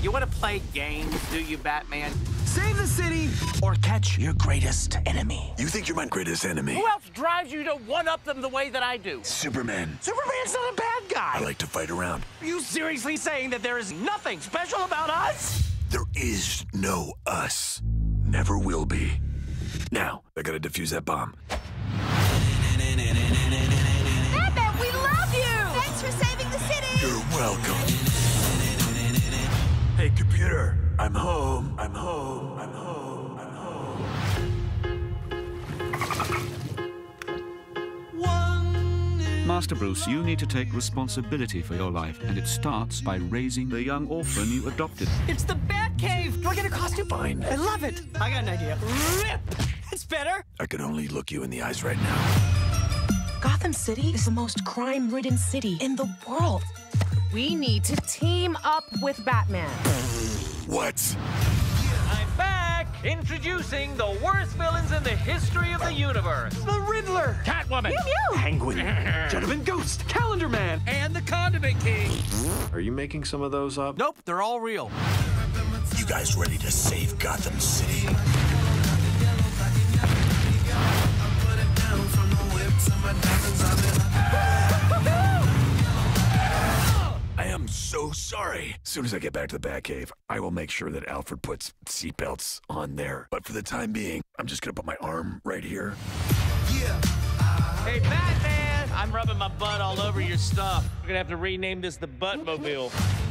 You want to play games, do you, Batman? Save the city or catch your greatest enemy. You think you're my greatest enemy? Who else drives you to one-up them the way that I do? Superman. Superman's not a bad guy. I like to fight around. Are you seriously saying that there is nothing special about us? There is no us. Never will be. Now, I gotta defuse that bomb. Batman, we love you! Thanks for saving the city! You're welcome. Hey, computer. I'm home. I'm home. I'm home. I'm home. Master Bruce, you need to take responsibility for your life, and it starts by raising the young orphan you adopted. It's the Batcave. Do I get a costume? Fine. I love it. I got an idea. Rip. It's better. I can only look you in the eyes right now. Gotham City is the most crime ridden city in the world. We need to team up with Batman. What? I'm back! Introducing the worst villains in the history of the universe. The Riddler. Catwoman! Penguin. Gentleman Ghost. Calendar Man. And the Condiment King! Are you making some of those up? Nope, they're all real. You guys ready to save Gotham City? So sorry. As soon as I get back to the Batcave, I will make sure that Alfred puts seatbelts on there. But for the time being, I'm just gonna put my arm right here. Yeah. Hey, Batman! I'm rubbing my butt all over your stuff. We're gonna have to rename this the Buttmobile.